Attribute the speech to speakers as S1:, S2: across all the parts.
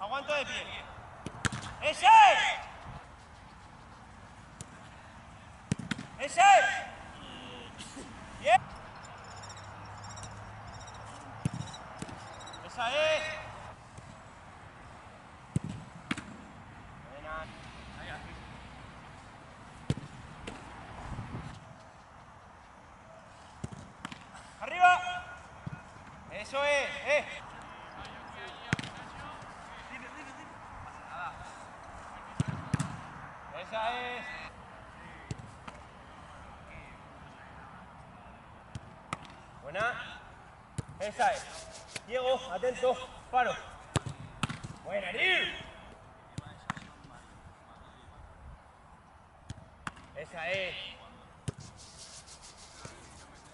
S1: Aguanto de pie. ¡Ese! ¡Ese! Bien. Esa es. ¡Arriba! Eso es, eh. Esa es. Buena. Esa es. Diego, atento. Paro. Buena, Nil. Esa es.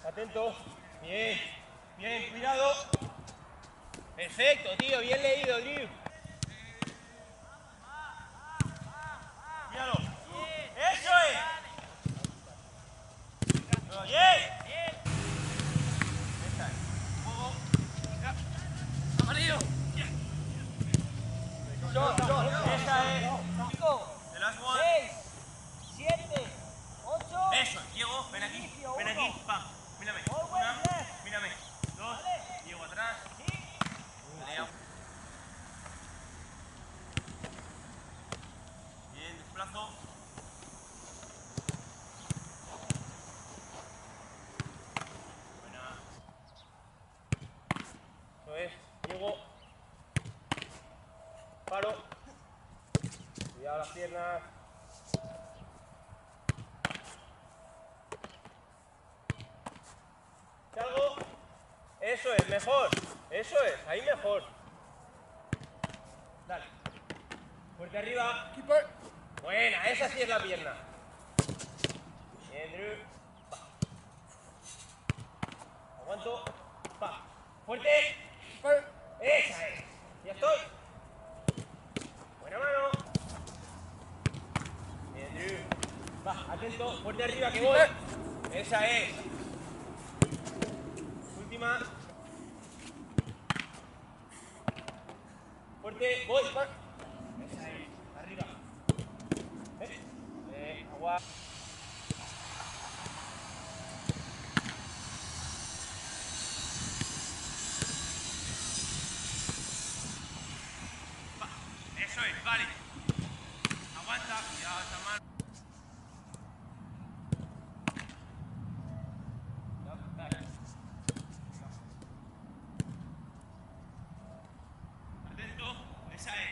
S1: Atento. Bien. Bien, cuidado. Perfecto, tío. Bien leído, Drew. Míralo. ¡Eso es! ¡Bien! Esa es. Juego. Ya. Amarillo. Shot, shot. Esa es. The last one.
S2: 6, 7, 8.
S1: Eso, Diego, ven aquí, ven aquí, pa, mírame. Una, mírame. Dos, Diego atrás. Leo. Bien, desplazo. Buena. Eso es, Diego. Paro. Cuidado las piernas. Eso es, mejor. Eso es, ahí mejor. Dale. Fuerte arriba. Buena, esa sí es la pierna. Bien, Drew. Va. Aguanto. Va. Fuerte. Esa es. Ya estoy. Buena mano. Bien, Drew. Va, atento. Fuerte arriba que voy. Esa es. Última. Fuerte, voy. Arriba. Eh. Eh, agua. Eso es, vale. Aguanta, cuidado esa mano. time.